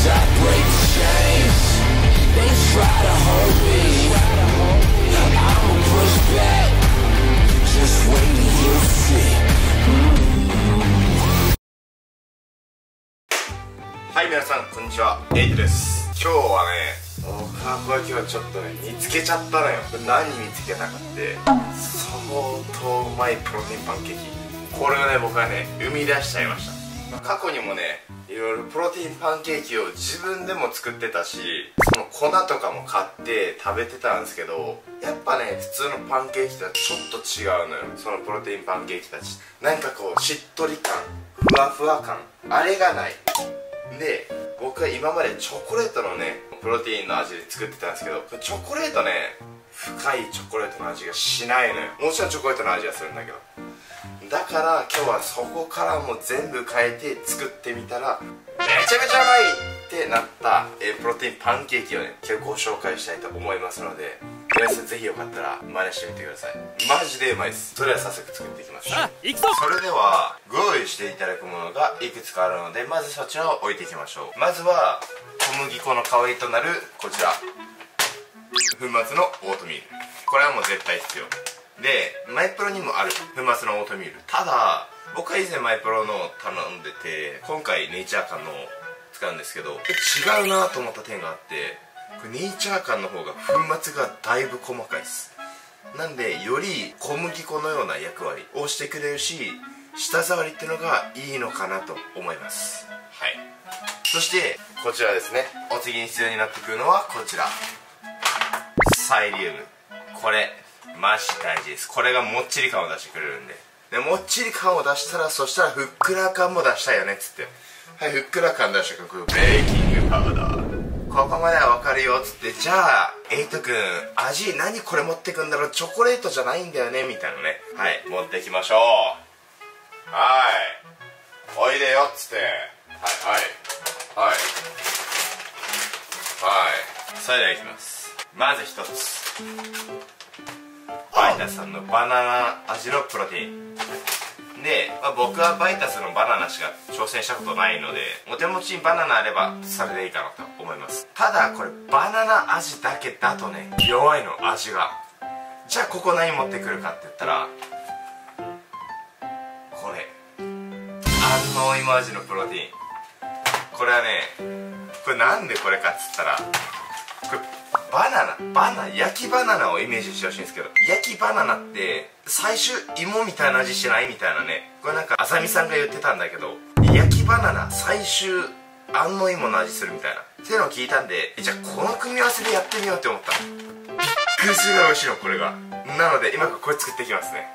はい皆さんこんにちは。エイジです。今日はね僕はこれ今日ちょっとね見つけちゃったのよ。何見つけたかって。相当うまいプロテインパンケーキ。これをね僕はね生み出しちゃいました、まあ過去にもねいろいろプロテインパンケーキを自分でも作ってたしその粉とかも買って食べてたんですけどやっぱね普通のパンケーキとはちょっと違うのよ。そのプロテインパンケーキたち。なんかこうしっとり感ふわふわ感あれがない。で僕は今までチョコレートのねプロテインの味で作ってたんですけどチョコレートね深いチョコレートの味がしないのよ。もちろんチョコレートの味はするんだけど。だから今日はそこからも全部変えて作ってみたらめちゃめちゃうまいってなったえープロテインパンケーキをね今日ご紹介したいと思いますので皆さんぜひよかったら真似してみてください。マジでうまいです。それでは早速作っていきましょう行くぞ！それではご用意していただくものがいくつかあるのでまずそちらを置いていきましょう。まずは小麦粉の代わりとなるこちら。粉末のオートミール。これはもう絶対必要でマイプロにもある。粉末のオートミール。ただ僕は以前マイプロの頼んでて今回ネイチャー感の使うんですけど違うなと思った点があってこれネイチャー感の方が粉末がだいぶ細かいです。なんでより小麦粉のような役割をしてくれるし舌触りっていうのがいいのかなと思います。はい。そしてこちらですね。お次に必要になってくるのはこちら。サイリウム。これマジ大事です。これがもっちり感を出してくれるんで。でもっちり感を出したらそしたらふっくら感も出したいよねっつって。はいふっくら感出したからこれベーキングパウダー。ここまではわかるよっつって。じゃあエイトくん味何これ持ってくんだろう？チョコレートじゃないんだよね？みたいなね。はい持ってきましょう。はい。おいでよっつって。はいはい。はい。はい。それではいきます。まず一つタスさんのバナナ味のプロテイン。で、まあ、僕はバイタスのバナナしか挑戦したことないのでお手持ちにバナナあればそれでいいかなと思います。ただこれバナナ味だけだとね弱いの味が。じゃあここ何持ってくるかって言ったらこれ。安納芋味のプロテイン。これはねこれなんでこれかっつったらバナナバナ焼きバナナをイメージしてほしいんですけど焼きバナナって最終芋みたいな味しないみたいなねこれなんかあさみさんが言ってたんだけど焼きバナナ最終安納芋の味するみたいな。っていうのを聞いたんでじゃあこの組み合わせでやってみようって思った。びっくりするぐらい美味しいのこれが。なので今からこれ作っていきますね。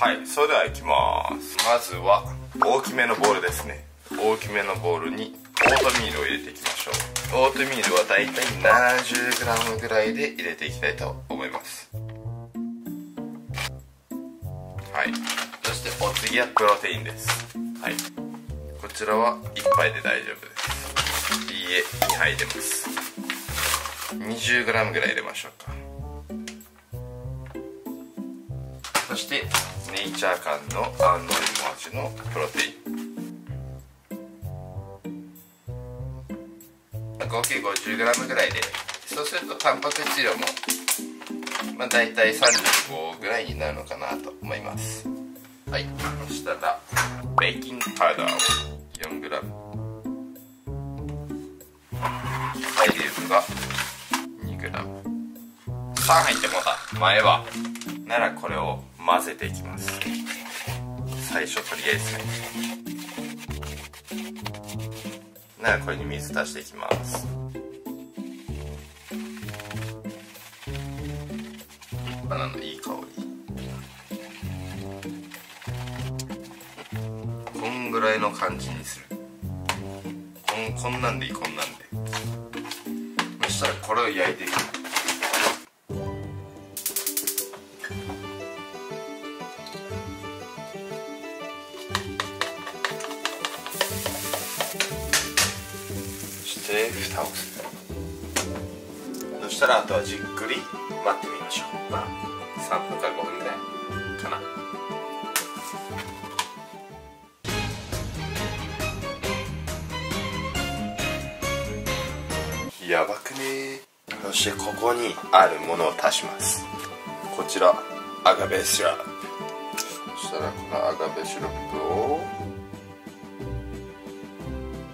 はいそれではいきます。まずは大きめのボウルですね。大きめのボウルにオートミールを入れていきましょう。オートミールはだいたい 70g ぐらいで入れていきたいと思います。はい。そしてお次はプロテインです。はい。こちらは1杯で大丈夫です。いいえ2杯入れます。20g ぐらい入れましょうか。そしてネイチャー感の安納芋味のプロテイン。合計 50g ぐらいでそうするとタンパク質量もまあ大体35ぐらいになるのかなと思います。はい。そしたらベーキングパウダーを 4g サイリウムが 2g3 入ってもた。前はならこれを混ぜていきます。最初とりあえずね。ねこれに水足していきます。バナナのいい香り。こんぐらいの感じにする。こんこんなんでいいこんなんで。そしたらこれを焼いていく。蓋をする。そしたらあとはじっくり待ってみましょう。まあ3分か5分ぐらいかな。やばくね。そしてここにあるものを足します。こちらアガベシラップ。そしたらこのアガベシロップを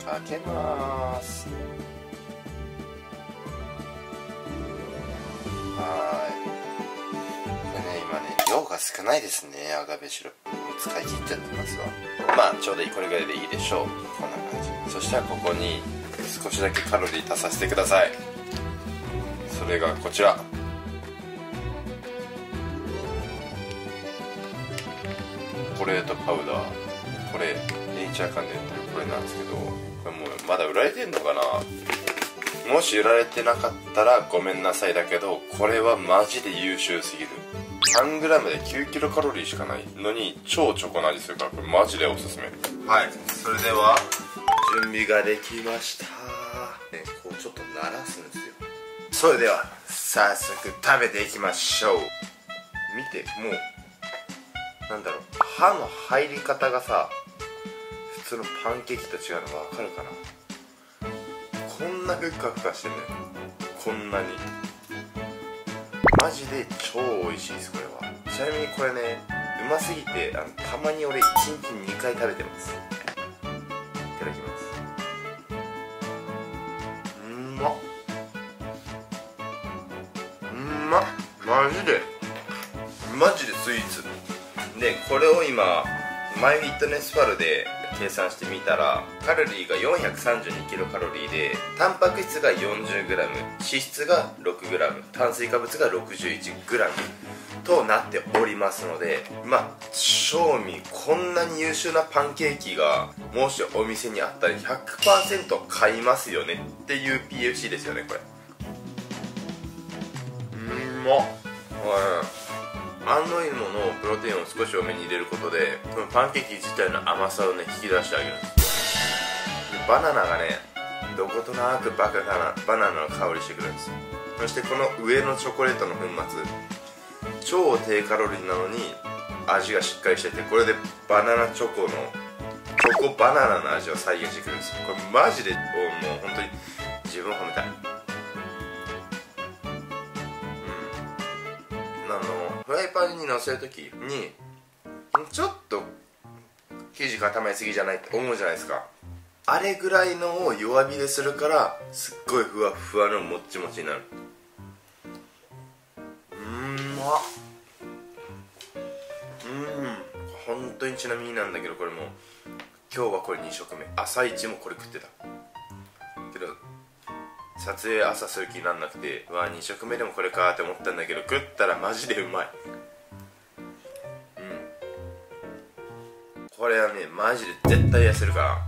かけます。はい。これね今ね量が少ない。ですねアガベシロップ使い。切っちゃってますわまあちょうどい。い。これぐらい。でい。い。でしょうこんな感じそしたらここに少しだけカロリー足させてください。それがこちらチョコレートパウダーこれネイチャー館で売ってるこれなんですけどこれもうまだ売られてんのかなもし売られてなかったらごめんなさいだけどこれはマジで優秀すぎる。3g で9キロカロリーしかないのに超チョコの味するからこれマジでおすすめ。はいそれでは準備ができました。ねこうちょっと鳴らすんですよ。それでは早速食べていきましょう。見てもうなんだろう歯の入り方がさ普通のパンケーキと違うの分かるかな？こんなふかふかしてんのよ。こんなに。マジで超美味しいですこれは。ちなみにこれねうますぎてあのたまに俺1日2回食べてます。いただきます。うんまっ。うんまっ。マジで。マジでスイーツ。でこれを今マイフィットネスファルで計算してみたらカロリーが432キロカロリーでタンパク質が 40g 脂質が 6g 炭水化物が 61g となっておりますのでまあ正味こんなに優秀なパンケーキがもしお店にあったら100%買いますよねっていう PFC ですよねこれ。うんまっ安納芋のプロテインを少し多めに入れることでこのパンケーキ自体の甘さをね引き出してあげるんです。バナナがねどことなくバカなバナナの香りしてくるんです。そしてこの上のチョコレートの粉末超低カロリーなのに味がしっかりしててこれでバナナチョコのチョコバナナの味を再現してくるんです。これマジでもう本当に自分を褒めたい。あのフライパンにのせるときにちょっと生地固めすぎじゃないって思うじゃないですか。あれぐらいのを弱火でするからすっごいふわふわのもっちもちになる。うんまっうん。本当にちなみになんだけどこれも。今日はこれ2食目。朝一もこれ食ってた。撮影朝する気になんなくてうわ2食目でもこれかって思ったんだけど食ったらマジでうまい。うん。これはねマジで絶対痩せるから。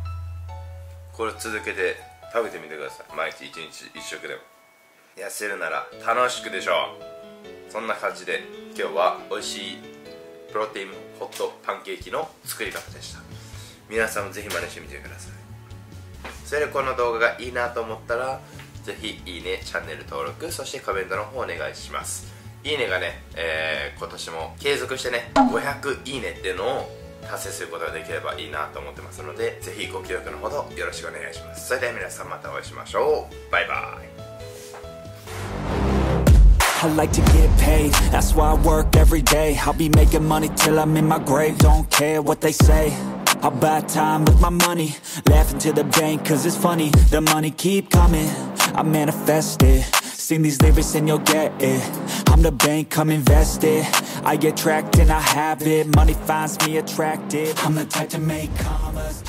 これ続けて食べてみてください。毎日1日1食でも。痩せるなら楽しくでしょう。そんな感じで今日は美味しいプロテインホットパンケーキの作り方でした。皆さんもぜひ真似してみてください。それでこの動画がいいなと思ったらぜひいいねチャンネル登録そしてコメントの方お願いしますいいねがね、えー、今年も継続してね500いいねっていうのを達成することができればいいなと思ってますのでぜひご協力のほどよろしくお願いしますそれでは皆さんまたお会いしましょうバイバイ I like to get paid, that's why I work every day I'll be making money till I'm in my grave Don't care what they say I buy time with my money Laughing to the bank cause it's funny The money keep coming, I manifest it Sing these lyrics and you'll get it. I'm the bank, come invest it I get tracked and I have it. Money finds me attractive I'm the type to make commas